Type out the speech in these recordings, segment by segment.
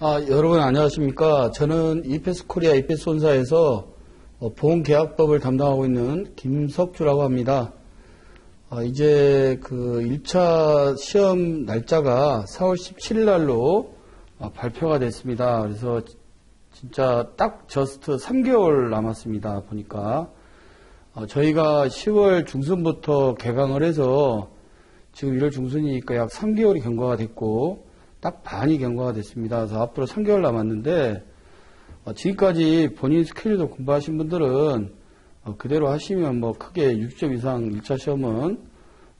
아, 여러분 안녕하십니까. 저는 이패스 코리아 이패스 본사에서 어, 보험계약법을 담당하고 있는 김석주라고 합니다. 아, 이제 그 1차 시험 날짜가 4월 17일 날로 어, 발표가 됐습니다. 그래서 진짜 딱 just 3개월 남았습니다. 보니까. 어, 저희가 10월 중순부터 개강을 해서 지금 1월 중순이니까 약 3개월이 경과가 됐고 딱 반이 경과가 됐습니다. 그래서 앞으로 3개월 남았는데 어, 지금까지 본인 스케줄도 공부하신 분들은 어, 그대로 하시면 뭐 크게 60점 이상 1차 시험은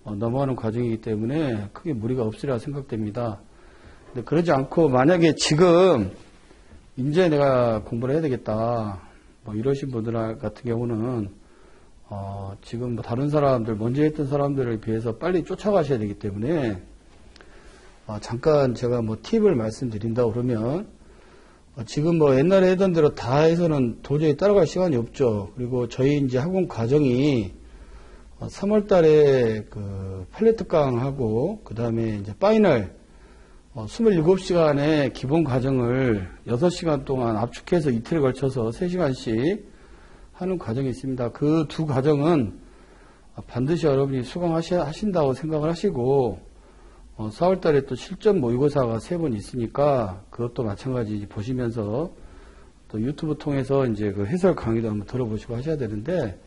어, 넘어가는 과정이기 때문에 크게 무리가 없으리라 생각됩니다. 근데 그러지 않고 만약에 지금 이제 내가 공부를 해야 되겠다 뭐 이러신 분들 같은 경우는 어, 지금 뭐 다른 사람들 먼저 했던 사람들에 비해서 빨리 쫓아가셔야 되기 때문에 어, 잠깐 제가 뭐 팁을 말씀드린다 그러면 어, 지금 뭐 옛날에 했던 대로 다 해서는 도저히 따라갈 시간이 없죠. 그리고 저희 이제 학원 과정이 어, 3월 달에 그 팔레 특강하고 그 다음에 이제 파이널 어, 27시간의 기본 과정을 6시간 동안 압축해서 이틀에 걸쳐서 3시간씩 하는 과정이 있습니다. 그 두 과정은 반드시 여러분이 수강하신다고 생각을 하시고 어, 4월 달에 또 실전 모의고사가 세 번 있으니까 그것도 마찬가지 보시면서 또 유튜브 통해서 이제 그 해설 강의도 한번 들어보시고 하셔야 되는데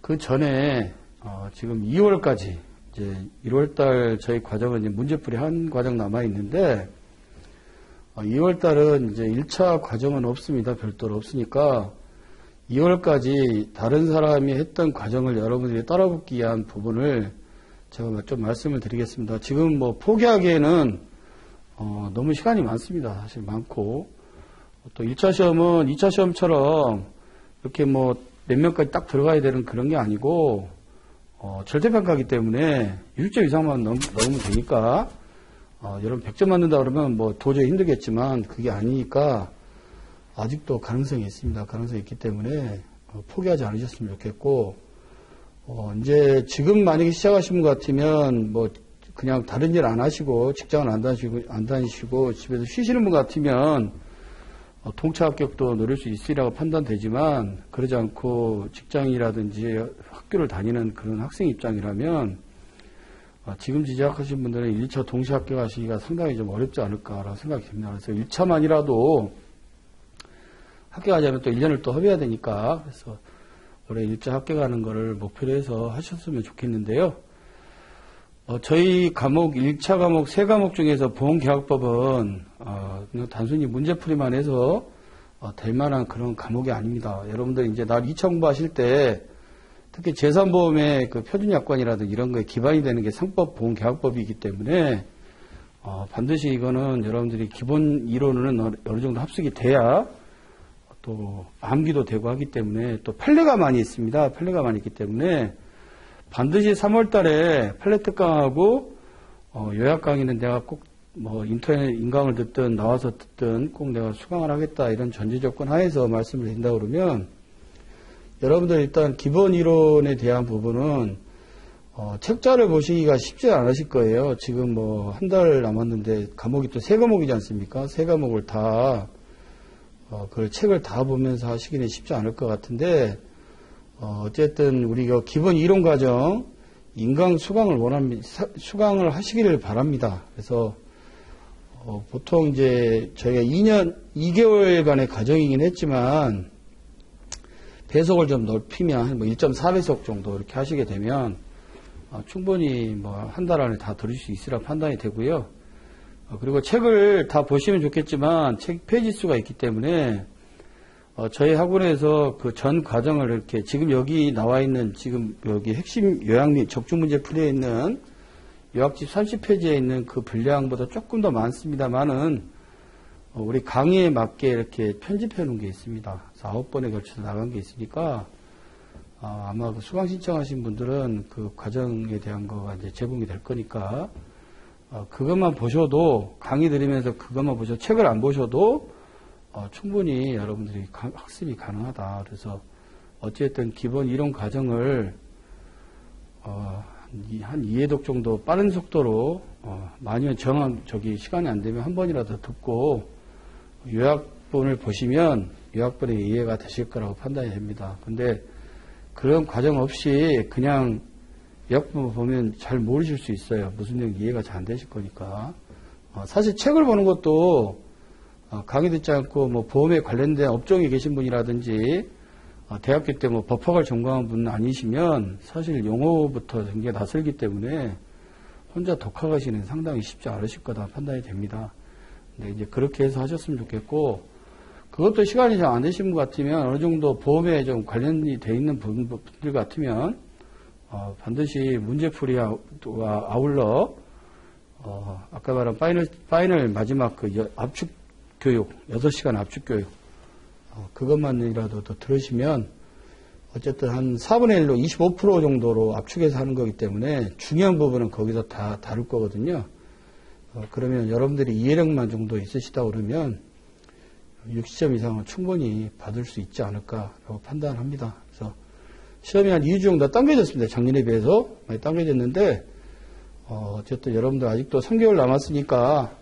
그 전에 어, 지금 2월까지 이제 1월 달 저희 과정은 이제 문제풀이 한 과정 남아 있는데 어, 2월 달은 이제 1차 과정은 없습니다. 별도로 없으니까 2월까지 다른 사람이 했던 과정을 여러분들이 따라붙기 위한 부분을 제가 좀 말씀을 드리겠습니다. 지금 뭐 포기하기에는 어, 너무 시간이 많습니다. 사실 많고 또 1차 시험은 2차 시험처럼 이렇게 뭐 몇 명까지 딱 들어가야 되는 그런 게 아니고 어, 절대평가기 때문에 6점 이상만 넘, 으면 되니까 어, 여러분 100점 맞는다 그러면 뭐 도저히 힘들겠지만 그게 아니니까 아직도 가능성이 있습니다. 가능성이 있기 때문에 어, 포기하지 않으셨으면 좋겠고 어, 이제 지금 만약에 시작하신 분 같으면 뭐 그냥 다른 일 안 하시고 직장을 안 다니시고 안 다니시고 집에서 쉬시는 분 같으면 어, 통차 합격도 노릴 수 있으리라고 판단되지만 그러지 않고 직장이라든지 학교를 다니는 그런 학생 입장이라면 어, 지금 지적하신 분들은 1차 동시 합격하시기가 상당히 좀 어렵지 않을까라고 생각이 듭니다. 그래서 1차만이라도 합격하자면 또 1년을 또 허비해야 되니까 그래서 올해 일자 합격하는 것을 목표로 해서 하셨으면 좋겠는데요. 어, 저희 과목 1차 과목 세 과목 중에서 보험계약법은 어, 단순히 문제풀이만 해서 어, 될 만한 그런 과목이 아닙니다. 여러분들 이제 날 2차 공부하실 때 특히 재산보험의 그 표준약관이라든지 이런 거에 기반이 되는 게 상법 보험계약법이기 때문에 어, 반드시 이거는 여러분들이 기본 이론은 어느 정도 합숙이 돼야 또 암기도 되고 하기 때문에 또 판례가 많이 있습니다. 판례가 많이 있기 때문에 반드시 3월 달에 판례 특강하고 어, 요약 강의는 내가 꼭 뭐 인터넷 인강을 듣든 나와서 듣든 꼭 내가 수강을 하겠다 이런 전제 조건 하에서 말씀을 드린다 그러면 여러분들 일단 기본 이론에 대한 부분은 어, 책자를 보시기가 쉽지 않으실 거예요. 지금 뭐 한 달 남았는데 과목이 또 세 과목이지 않습니까? 세 과목을 다 어, 그 책을 다 보면서 하시기는 쉽지 않을 것 같은데 어, 어쨌든 우리가 기본 이론 과정 인강 수강을 원합니다. 수강을 하시기를 바랍니다. 그래서 어, 보통 이제 저희가 2년 2개월간의 과정이긴 했지만 배속을 좀 넓히면 뭐 1.4배속 정도 이렇게 하시게 되면 어, 충분히 뭐 한 달 안에 다 들을 수 있으라 판단이 되고요. 어, 그리고 책을 다 보시면 좋겠지만 책 페이지 수가 있기 때문에 어, 저희 학원에서 그 전 과정을 이렇게 지금 여기 나와 있는 지금 여기 핵심 요약 및 적중 문제 풀이에 있는 요약집 30페이지에 있는 그 분량보다 조금 더 많습니다만은 어, 우리 강의에 맞게 이렇게 편집해 놓은 게 있습니다. 아홉 번에 걸쳐서 나간 게 있으니까 어, 아마 그 수강 신청하신 분들은 그 과정에 대한 거가 이제 제공이 될 거니까 어, 그것만 보셔도 강의 들으면서 그것만 보셔도 책을 안 보셔도 어, 충분히 여러분들이 가, 학습이 가능하다. 그래서 어쨌든 기본 이론 과정을 어, 한 2회독 정도 빠른 속도로 어, 많이면 정한 저기 시간이 안 되면 한 번이라도 듣고 요약본을 보시면 요약본에 이해가 되실 거라고 판단이 됩니다. 근데 그런 과정 없이 그냥 요약본 보면 잘 모르실 수 있어요. 무슨 내용 이해가 잘 안 되실 거니까. 어, 사실 책을 보는 것도 어, 강의 듣지 않고 뭐 보험에 관련된 업종에 계신 분이라든지 어, 대학교 때 뭐 법학을 전공한 분 아니시면 사실 용어부터 굉장히 낯설기 때문에 혼자 독학하시는 상당히 쉽지 않으실 거다 판단이 됩니다. 근데 이제 그렇게 해서 하셨으면 좋겠고 그것도 시간이 잘 안 되신 분 같으면 어느 정도 보험에 좀 관련이 돼 있는 분들 같으면 어, 반드시 문제풀이와 아울러 어, 아까 말한 final, final 마지막 그 여- 압축 교육, 6시간 압축 교육, 어, 그것만이라도 더 들으시면 어쨌든 한 4분의 1로 25% 정도로 압축해서 하는 거기 때문에 중요한 부분은 거기서 다 다룰 거거든요. 어, 그러면 여러분들이 이해력만 정도 있으시다 그러면 60점 이상은 충분히 받을 수 있지 않을까라고 판단합니다. 그래서 시험이 한 2주 정도 당겨졌습니다. 작년에 비해서 많이 당겨졌는데 어, 어쨌든 여러분들 아직도 3개월 남았으니까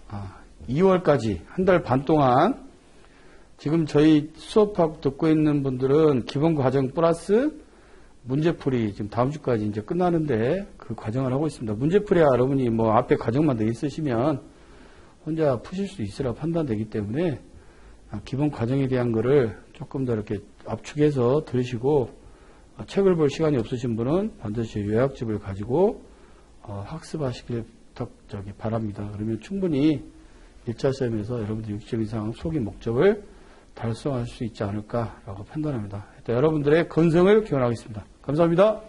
2월까지 한 달 반 동안 지금 저희 수업하고 듣고 있는 분들은 기본 과정 플러스 문제풀이 지금 다음 주까지 이제 끝나는데 그 과정을 하고 있습니다. 문제풀이 여러분이 뭐 앞에 과정만 더 있으시면 혼자 푸실 수 있으라 판단되기 때문에 아, 기본 과정에 대한 거를 조금 더 이렇게 압축해서 들으시고 아, 책을 볼 시간이 없으신 분은 반드시 요약집을 가지고 어, 학습하시길 부탁- 저기 바랍니다. 그러면 충분히 1차 시험에서 여러분들 60점 이상 속의 목적을 달성할 수 있지 않을까라고 판단합니다. 여러분들의 건성을 기원하겠습니다. 감사합니다.